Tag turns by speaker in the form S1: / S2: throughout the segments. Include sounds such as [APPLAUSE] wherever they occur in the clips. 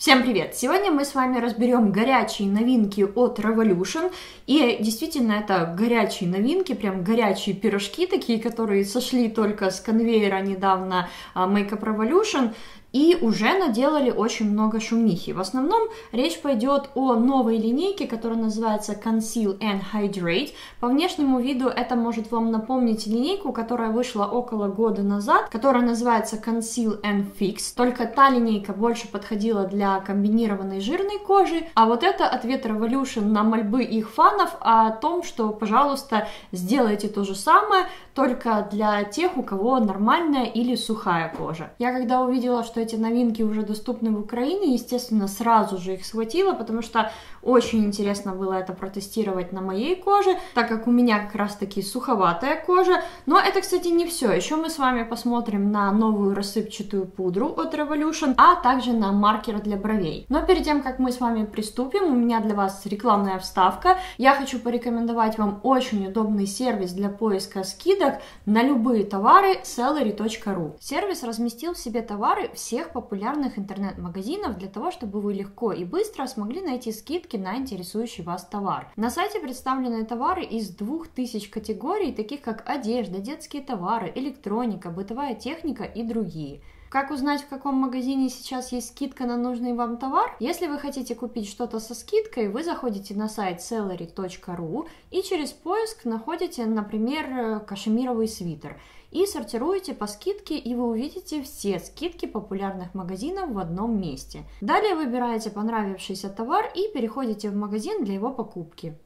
S1: Всем привет! Сегодня мы с вами разберем горячие новинки от Revolution. И действительно, это горячие новинки, прям горячие пирожки такие, которые сошли только с конвейера недавно а, Makeup Revolution и уже наделали очень много шумихи. В основном речь пойдет о новой линейке, которая называется Conceal and Hydrate. По внешнему виду это может вам напомнить линейку, которая вышла около года назад, которая называется Conceal and Fix. Только та линейка больше подходила для комбинированной жирной кожи, а вот это ответ Revolution на мольбы их фанов о том, что, пожалуйста, сделайте то же самое, только для тех, у кого нормальная или сухая кожа. Я когда увидела, что эти новинки уже доступны в Украине, естественно, сразу же их схватила, потому что очень интересно было это протестировать на моей коже, так как у меня как раз таки суховатая кожа. Но это, кстати, не все. Еще мы с вами посмотрим на новую рассыпчатую пудру от Revolution, а также на маркер для бровей. Но перед тем, как мы с вами приступим, у меня для вас рекламная вставка. Я хочу порекомендовать вам очень удобный сервис для поиска скидок на любые товары celery.ru. Сервис разместил в себе товары всех популярных интернет-магазинов для того, чтобы вы легко и быстро смогли найти скидки на интересующий вас товар. На сайте представлены товары из 2000 категорий, таких как одежда, детские товары, электроника, бытовая техника и другие. Как узнать, в каком магазине сейчас есть скидка на нужный вам товар? Если вы хотите купить что-то со скидкой, вы заходите на сайт celery.ru и через поиск находите, например, кашемировый свитер и сортируете по скидке, и вы увидите все скидки популярных магазинов в одном месте. Далее выбираете понравившийся товар и переходите в магазин для его покупки.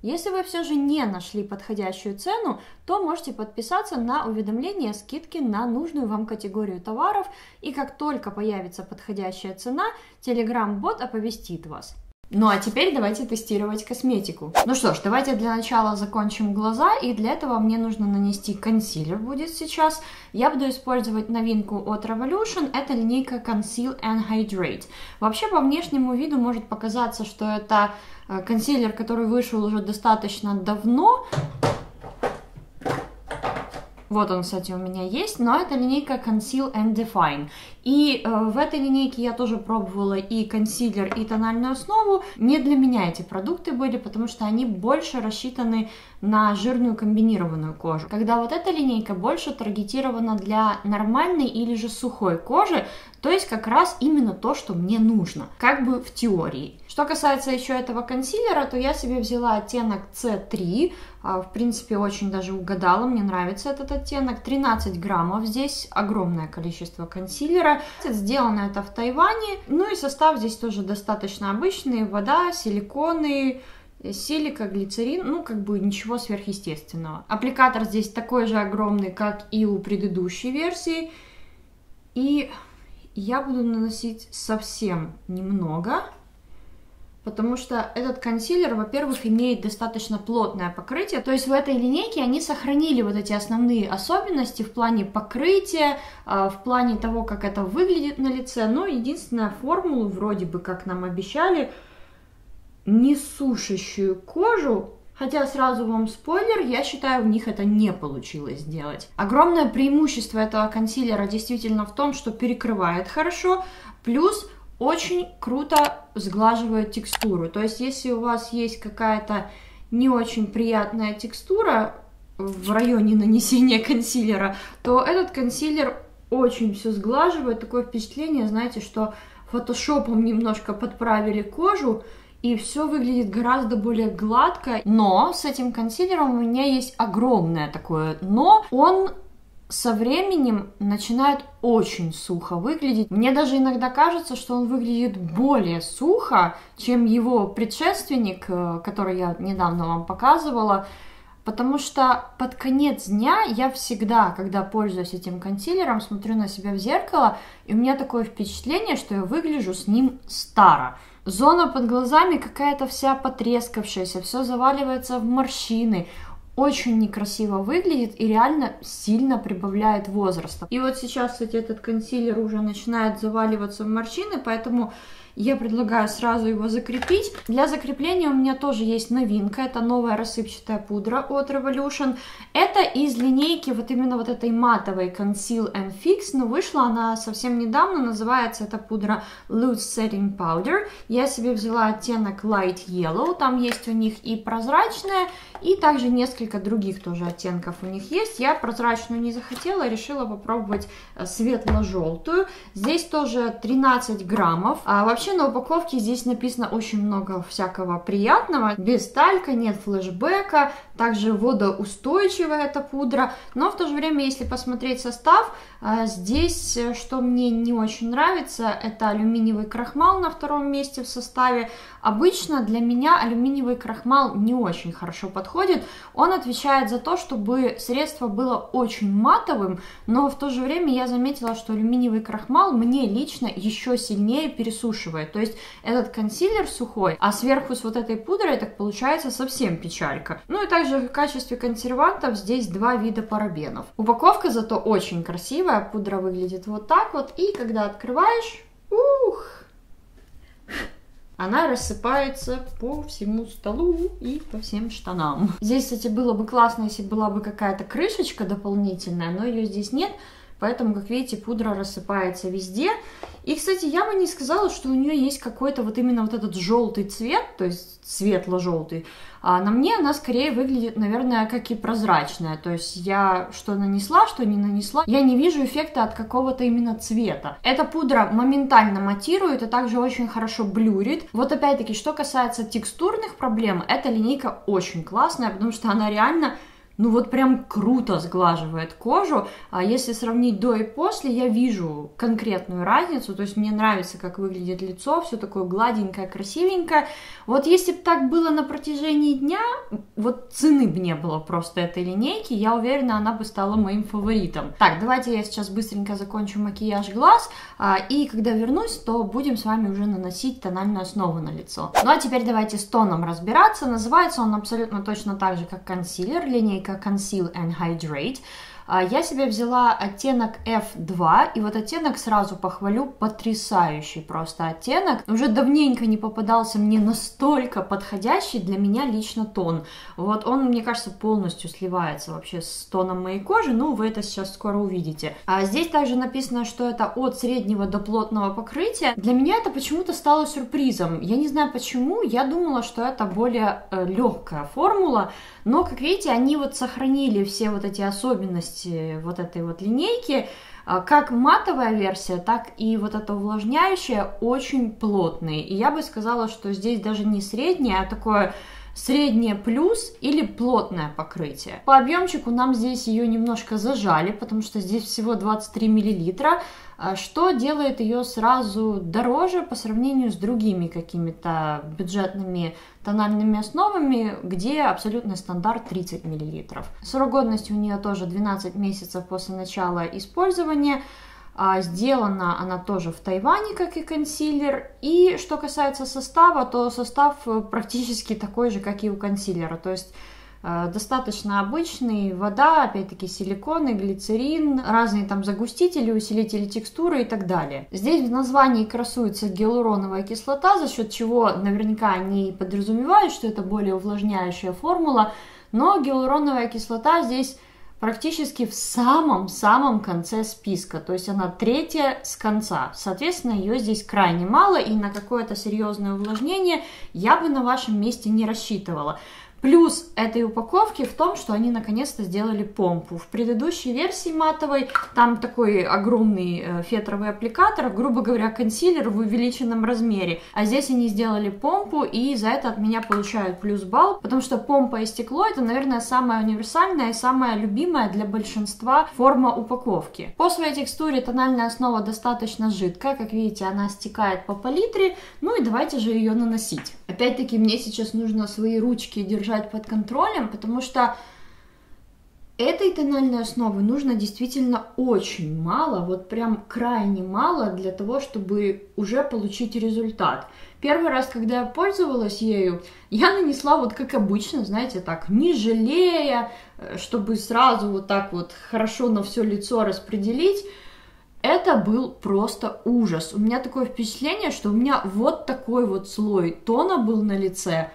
S1: Если вы все же не нашли подходящую цену, то можете подписаться на уведомление скидки на нужную вам категорию товаров, и как только появится подходящая цена, Telegram-бот оповестит вас. Ну а теперь давайте тестировать косметику. Ну что ж, давайте для начала закончим глаза, и для этого мне нужно нанести консилер будет сейчас. Я буду использовать новинку от Revolution, это линейка Conceal and Hydrate. Вообще по внешнему виду может показаться, что это э, консилер, который вышел уже достаточно давно, вот он, кстати, у меня есть, но это линейка Conceal and Define. И э, в этой линейке я тоже пробовала и консилер, и тональную основу. Не для меня эти продукты были, потому что они больше рассчитаны на жирную комбинированную кожу. Когда вот эта линейка больше таргетирована для нормальной или же сухой кожи, то есть как раз именно то, что мне нужно, как бы в теории. Что касается еще этого консилера, то я себе взяла оттенок C3, а, в принципе, очень даже угадала, мне нравится этот оттенок. 13 граммов здесь, огромное количество консилера. Сделано это в Тайване. Ну и состав здесь тоже достаточно обычный. Вода, силиконы, силика, глицерин, ну, как бы ничего сверхъестественного. Аппликатор здесь такой же огромный, как и у предыдущей версии. И я буду наносить совсем немного потому что этот консилер, во-первых, имеет достаточно плотное покрытие, то есть в этой линейке они сохранили вот эти основные особенности в плане покрытия, а, в плане того, как это выглядит на лице, но единственная формула, вроде бы, как нам обещали, не сушащую кожу, Хотя сразу вам спойлер, я считаю, у них это не получилось сделать. Огромное преимущество этого консилера действительно в том, что перекрывает хорошо, плюс очень круто сглаживает текстуру. То есть, если у вас есть какая-то не очень приятная текстура в районе нанесения консилера, то этот консилер очень все сглаживает. Такое впечатление, знаете, что фотошопом немножко подправили кожу, и все выглядит гораздо более гладко. Но с этим консилером у меня есть огромное такое но. Он со временем начинает очень сухо выглядеть. Мне даже иногда кажется, что он выглядит более сухо, чем его предшественник, э, который я недавно вам показывала. Потому что под конец дня я всегда, когда пользуюсь этим консилером, смотрю на себя в зеркало, и у меня такое впечатление, что я выгляжу с ним старо. Зона под глазами какая-то вся потрескавшаяся, все заваливается в морщины очень некрасиво выглядит и реально сильно прибавляет возраста. И вот сейчас, кстати, этот консилер уже начинает заваливаться в морщины, поэтому я предлагаю сразу его закрепить. Для закрепления у меня тоже есть новинка, это новая рассыпчатая пудра от Revolution. Это из линейки вот именно вот этой матовой Conceal and Fix, но вышла она совсем недавно, называется эта пудра Loose Setting Powder. Я себе взяла оттенок Light Yellow, там есть у них и прозрачная, и также несколько других тоже оттенков у них есть. Я прозрачную не захотела, решила попробовать э, светло-желтую. Здесь тоже 13 граммов. А вообще Вообще на упаковке здесь написано очень много всякого приятного. Без талька, нет флешбека, также водоустойчивая эта пудра. Но в то же время, если посмотреть состав, э, здесь, э, что мне не очень нравится, это алюминиевый крахмал на втором месте в составе. Обычно для меня алюминиевый крахмал не очень хорошо подходит. Он отвечает за то, чтобы средство было очень матовым, но в то же время я заметила, что алюминиевый крахмал мне лично еще сильнее пересушивает. То есть этот консилер сухой, а сверху с вот этой пудрой так получается совсем печалька. Ну и также в качестве консервантов здесь два вида парабенов. Упаковка зато очень красивая, пудра выглядит вот так вот, и когда открываешь, ух, она рассыпается по всему столу и по всем штанам. Здесь, кстати, было бы классно, если была бы какая-то крышечка дополнительная, но ее здесь нет, поэтому, как видите, пудра рассыпается везде. И, кстати, я бы не сказала, что у нее есть какой-то вот именно вот этот желтый цвет, то есть светло-желтый. А на мне она скорее выглядит, наверное, как и прозрачная. То есть я что нанесла, что не нанесла, я не вижу эффекта от какого-то именно цвета. Эта пудра моментально матирует и также очень хорошо блюрит. Вот опять-таки, что касается текстурных проблем, эта линейка очень классная, потому что она реально ну вот прям круто сглаживает кожу. А если сравнить до и после, я вижу конкретную разницу, то есть мне нравится, как выглядит лицо, все такое гладенькое, красивенькое. Вот если бы так было на протяжении дня, вот цены бы не было просто этой линейки, я уверена, она бы стала моим фаворитом. Так, давайте я сейчас быстренько закончу макияж глаз, а, и когда вернусь, то будем с вами уже наносить тональную основу на лицо. Ну а теперь давайте с тоном разбираться. Называется он абсолютно точно так же, как консилер, линейка Conceal and Hydrate. А, я себе взяла оттенок F2, и вот оттенок сразу похвалю, потрясающий просто оттенок. Уже давненько не попадался мне настолько подходящий для меня лично тон. Вот он, мне кажется, полностью сливается вообще с тоном моей кожи, ну вы это сейчас скоро увидите. А здесь также написано, что это от среднего до плотного покрытия. Для меня это почему-то стало сюрпризом. Я не знаю почему, я думала, что это более э, легкая формула, но, как видите, они вот сохранили все вот эти особенности вот этой вот линейки, а, как матовая версия, так и вот эта увлажняющая очень плотные. И я бы сказала, что здесь даже не среднее, а такое среднее плюс или плотное покрытие. По объемчику нам здесь ее немножко зажали, потому что здесь всего 23 миллилитра, а что делает ее сразу дороже по сравнению с другими какими-то бюджетными тональными основами, где абсолютный стандарт 30 мл. Срок годности у нее тоже 12 месяцев после начала использования. А сделана она тоже в Тайване, как и консилер. И что касается состава, то состав практически такой же, как и у консилера. То есть Э, достаточно обычный, вода, опять-таки силиконы, глицерин, разные там загустители, усилители текстуры и так далее. Здесь в названии красуется гиалуроновая кислота, за счет чего наверняка они подразумевают, что это более увлажняющая формула, но гиалуроновая кислота здесь практически в самом-самом конце списка, то есть она третья с конца. Соответственно, ее здесь крайне мало, и на какое-то серьезное увлажнение я бы на вашем месте не рассчитывала. Плюс этой упаковки в том, что они наконец-то сделали помпу. В предыдущей версии матовой там такой огромный э, фетровый аппликатор, грубо говоря, консилер в увеличенном размере. А здесь они сделали помпу, и за это от меня получают плюс балл, потому что помпа и стекло это, наверное, самая универсальная и самая любимая для большинства форма упаковки. По своей текстуре тональная основа достаточно жидкая, как видите, она стекает по палитре, ну и давайте же ее наносить. Опять-таки мне сейчас нужно свои ручки держать держать под контролем, потому что Этой тональной основы нужно действительно очень мало, вот прям крайне мало для того, чтобы уже получить результат. Первый раз, когда я пользовалась ею, я нанесла вот как обычно, знаете, так, не жалея, э, чтобы сразу вот так вот хорошо на все лицо распределить. Это был просто ужас. У меня такое впечатление, что у меня вот такой вот слой тона был на лице,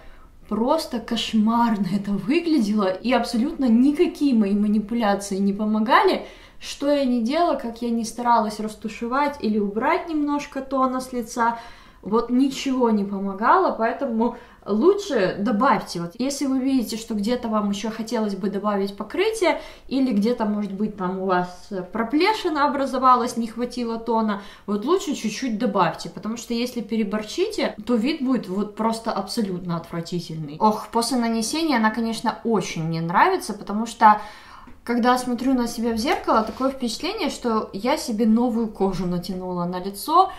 S1: просто кошмарно это выглядело, и абсолютно никакие мои манипуляции не помогали. Что я не делала, как я не старалась растушевать или убрать немножко тона с лица, вот ничего не помогало, поэтому лучше добавьте. Вот если вы видите, что где-то вам еще хотелось бы добавить покрытие, или где-то, может быть, там у вас проплешина образовалась, не хватило тона, вот лучше чуть-чуть добавьте, потому что если переборчите, то вид будет вот просто абсолютно отвратительный. Ох, после нанесения она, конечно, очень мне нравится, потому что когда смотрю на себя в зеркало, такое впечатление, что я себе новую кожу натянула на лицо,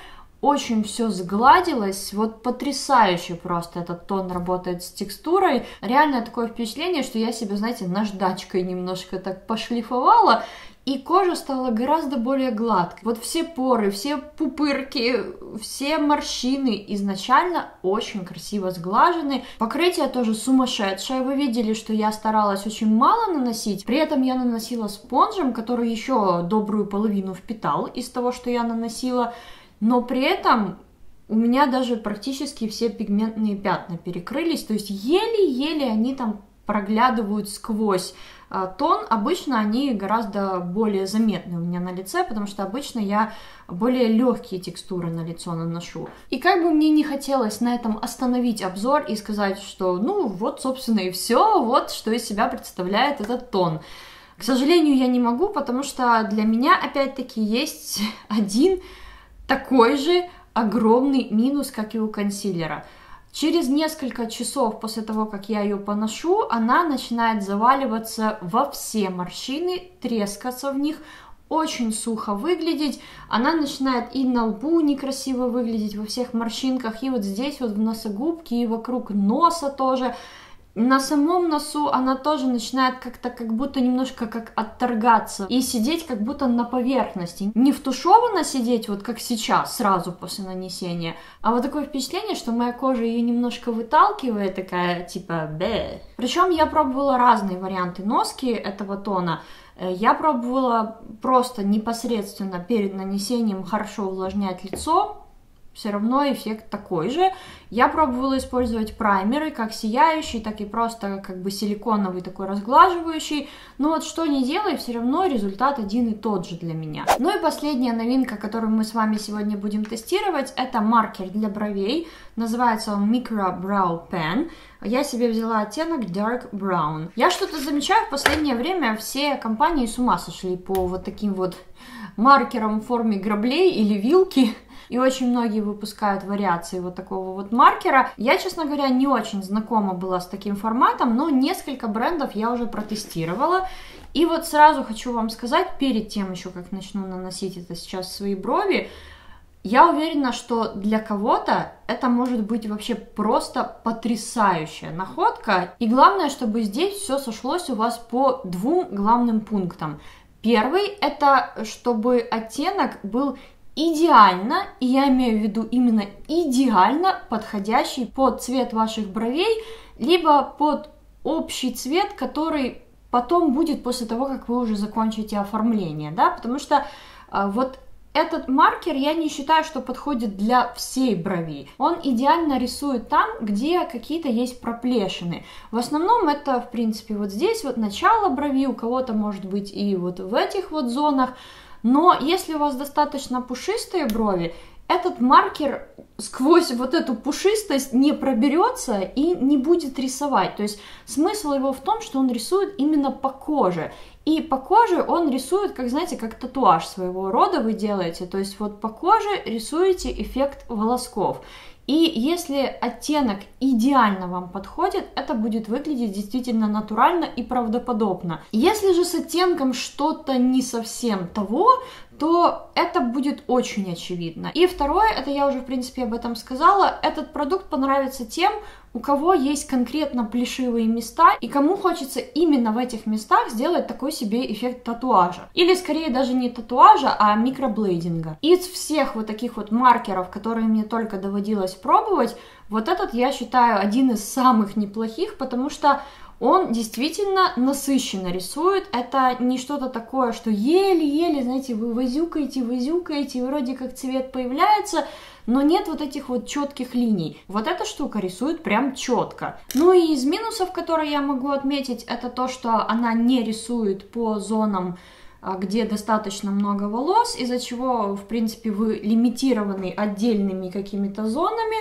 S1: очень все сгладилось, вот потрясающе просто этот тон работает с текстурой. Реально такое впечатление, что я себе, знаете, наждачкой немножко так пошлифовала, и кожа стала гораздо более гладкой. Вот все поры, все пупырки, все морщины изначально очень красиво сглажены. Покрытие тоже сумасшедшее. Вы видели, что я старалась очень мало наносить. При этом я наносила спонжем, который еще добрую половину впитал из того, что я наносила но при этом у меня даже практически все пигментные пятна перекрылись, то есть еле-еле они там проглядывают сквозь а, тон, обычно они гораздо более заметны у меня на лице, потому что обычно я более легкие текстуры на лицо наношу. И как бы мне не хотелось на этом остановить обзор и сказать, что ну вот, собственно, и все, вот что из себя представляет этот тон. К сожалению, я не могу, потому что для меня, опять-таки, есть [LAUGHS] один такой же огромный минус, как и у консилера. Через несколько часов после того, как я ее поношу, она начинает заваливаться во все морщины, трескаться в них, очень сухо выглядеть, она начинает и на лбу некрасиво выглядеть, во всех морщинках, и вот здесь вот в носогубке, и вокруг носа тоже на самом носу она тоже начинает как-то как будто немножко как отторгаться и сидеть как будто на поверхности. Не втушевано сидеть, вот как сейчас, сразу после нанесения, а вот такое впечатление, что моя кожа ее немножко выталкивает, такая типа бе. Причем я пробовала разные варианты носки этого тона. Э, я пробовала просто непосредственно перед нанесением хорошо увлажнять лицо, все равно эффект такой же. Я пробовала использовать праймеры, как сияющий, так и просто как бы силиконовый такой разглаживающий. Но вот что не делай, все равно результат один и тот же для меня. Ну и последняя новинка, которую мы с вами сегодня будем тестировать, это маркер для бровей. Называется он Micro Brow Pen. Я себе взяла оттенок Dark Brown. Я что-то замечаю в последнее время, все компании с ума сошли по вот таким вот маркерам в форме граблей или вилки и очень многие выпускают вариации вот такого вот маркера. Я, честно говоря, не очень знакома была с таким форматом, но несколько брендов я уже протестировала. И вот сразу хочу вам сказать, перед тем еще, как начну наносить это сейчас свои брови, я уверена, что для кого-то это может быть вообще просто потрясающая находка. И главное, чтобы здесь все сошлось у вас по двум главным пунктам. Первый – это чтобы оттенок был идеально, и я имею в виду именно идеально подходящий под цвет ваших бровей, либо под общий цвет, который потом будет после того, как вы уже закончите оформление, да, потому что а, вот этот маркер я не считаю, что подходит для всей брови. Он идеально рисует там, где какие-то есть проплешины. В основном это, в принципе, вот здесь вот начало брови, у кого-то может быть и вот в этих вот зонах, но если у вас достаточно пушистые брови, этот маркер сквозь вот эту пушистость не проберется и не будет рисовать. То есть смысл его в том, что он рисует именно по коже. И по коже он рисует, как знаете, как татуаж своего рода вы делаете. То есть вот по коже рисуете эффект волосков. И если оттенок идеально вам подходит, это будет выглядеть действительно натурально и правдоподобно. Если же с оттенком что-то не совсем того, то это будет очень очевидно. И второе, это я уже, в принципе, об этом сказала, этот продукт понравится тем, у кого есть конкретно плешивые места, и кому хочется именно в этих местах сделать такой себе эффект татуажа. Или скорее даже не татуажа, а микроблейдинга. Из всех вот таких вот маркеров, которые мне только доводилось пробовать, вот этот я считаю один из самых неплохих, потому что он действительно насыщенно рисует. Это не что-то такое, что еле-еле, знаете, вы возюкаете, возюкаете, и вроде как цвет появляется, но нет вот этих вот четких линий. Вот эта штука рисует прям четко. Ну и из минусов, которые я могу отметить, это то, что она не рисует по зонам а, где достаточно много волос, из-за чего, в принципе, вы лимитированы отдельными какими-то зонами,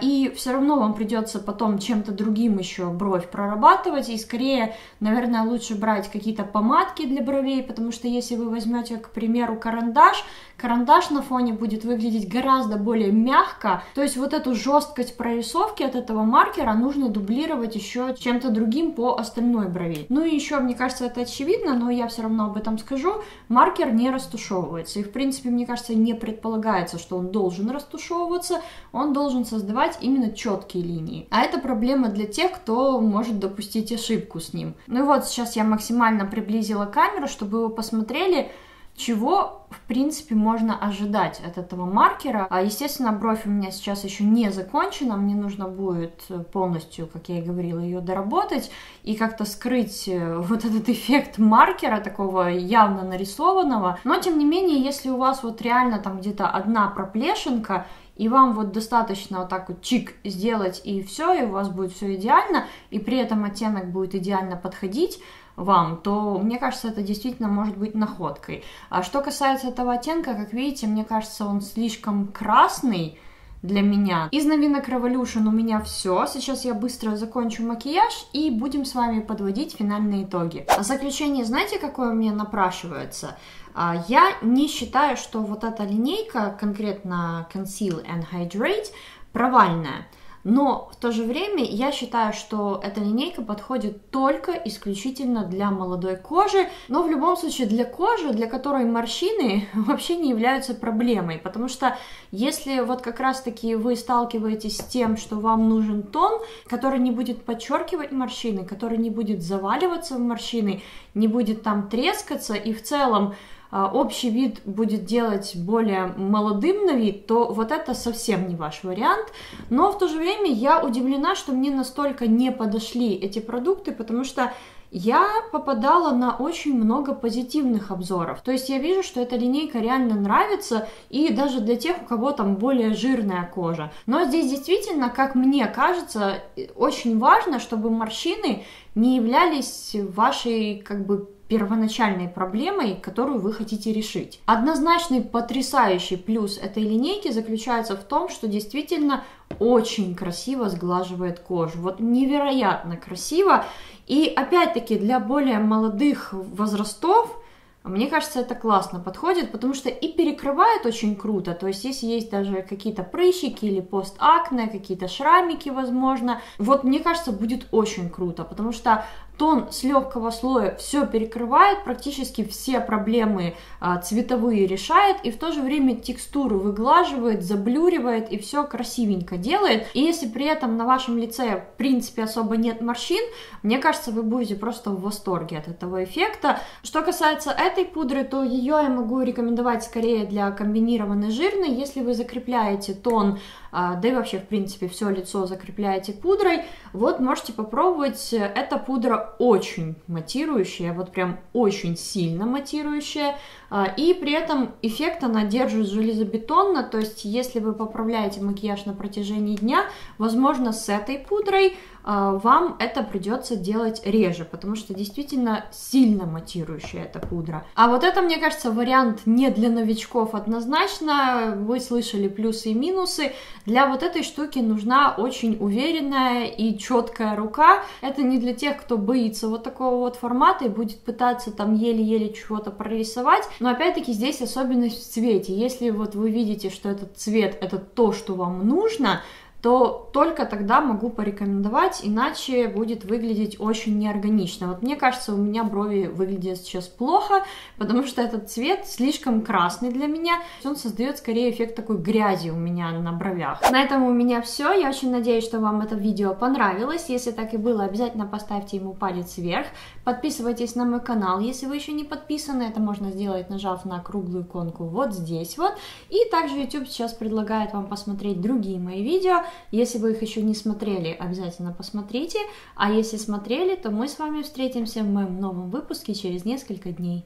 S1: и все равно вам придется потом чем-то другим еще бровь прорабатывать, и скорее, наверное, лучше брать какие-то помадки для бровей, потому что если вы возьмете, к примеру, карандаш, карандаш на фоне будет выглядеть гораздо более мягко, то есть вот эту жесткость прорисовки от этого маркера нужно дублировать еще чем-то другим по остальной брови. Ну и еще, мне кажется, это очевидно, но я все равно об этом скажу, маркер не растушевывается, и в принципе, мне кажется, не предполагается, что он должен растушевываться, он должен создать создавать именно четкие линии. А это проблема для тех, кто может допустить ошибку с ним. Ну и вот сейчас я максимально приблизила камеру, чтобы вы посмотрели, чего, в принципе, можно ожидать от этого маркера. А, естественно, бровь у меня сейчас еще не закончена, мне нужно будет полностью, как я и говорила, ее доработать и как-то скрыть э, вот этот эффект маркера, такого явно нарисованного. Но, тем не менее, если у вас вот реально там где-то одна проплешинка, и вам вот достаточно вот так вот чик сделать и все, и у вас будет все идеально, и при этом оттенок будет идеально подходить вам, то мне кажется, это действительно может быть находкой. А что касается этого оттенка, как видите, мне кажется, он слишком красный, для меня. Из новинок Revolution у меня все. Сейчас я быстро закончу макияж и будем с вами подводить финальные итоги. А заключение, знаете, какое мне напрашивается? А, я не считаю, что вот эта линейка, конкретно Conceal and Hydrate, провальная. Но в то же время я считаю, что эта линейка подходит только исключительно для молодой кожи, но в любом случае для кожи, для которой морщины [LAUGHS] вообще не являются проблемой, потому что если вот как раз-таки вы сталкиваетесь с тем, что вам нужен тон, который не будет подчеркивать морщины, который не будет заваливаться в морщины, не будет там трескаться и в целом общий вид будет делать более молодым на вид, то вот это совсем не ваш вариант. Но в то же время я удивлена, что мне настолько не подошли эти продукты, потому что я попадала на очень много позитивных обзоров. То есть я вижу, что эта линейка реально нравится, и даже для тех, у кого там более жирная кожа. Но здесь действительно, как мне кажется, очень важно, чтобы морщины не являлись вашей как бы первоначальной проблемой, которую вы хотите решить. Однозначный потрясающий плюс этой линейки заключается в том, что действительно очень красиво сглаживает кожу. Вот невероятно красиво. И опять-таки для более молодых возрастов мне кажется, это классно подходит, потому что и перекрывает очень круто, то есть если есть даже какие-то прыщики или постакне, какие-то шрамики, возможно, вот мне кажется, будет очень круто, потому что тон с легкого слоя все перекрывает, практически все проблемы а, цветовые решает, и в то же время текстуру выглаживает, заблюривает и все красивенько делает. И если при этом на вашем лице, в принципе, особо нет морщин, мне кажется, вы будете просто в восторге от этого эффекта. Что касается этой пудры, то ее я могу рекомендовать скорее для комбинированной жирной, если вы закрепляете тон да и вообще, в принципе, все лицо закрепляете пудрой, вот можете попробовать. Эта пудра очень матирующая, вот прям очень сильно матирующая, а, и при этом эффект она держит железобетонно, то есть если вы поправляете макияж на протяжении дня, возможно, с этой пудрой а, вам это придется делать реже, потому что действительно сильно матирующая эта пудра. А вот это, мне кажется, вариант не для новичков однозначно. Вы слышали плюсы и минусы. Для вот этой штуки нужна очень уверенная и четкая рука. Это не для тех, кто боится вот такого вот формата и будет пытаться там еле-еле чего-то прорисовать. Но опять-таки здесь особенность в цвете. Если вот вы видите, что этот цвет это то, что вам нужно, то только тогда могу порекомендовать, иначе будет выглядеть очень неорганично. Вот мне кажется, у меня брови выглядят сейчас плохо, потому что этот цвет слишком красный для меня. Он создает скорее эффект такой грязи у меня на бровях. На этом у меня все. Я очень надеюсь, что вам это видео понравилось. Если так и было, обязательно поставьте ему палец вверх. Подписывайтесь на мой канал, если вы еще не подписаны. Это можно сделать, нажав на круглую иконку вот здесь вот. И также YouTube сейчас предлагает вам посмотреть другие мои видео. Если вы их еще не смотрели, обязательно посмотрите. А если смотрели, то мы с вами встретимся в моем новом выпуске через несколько дней.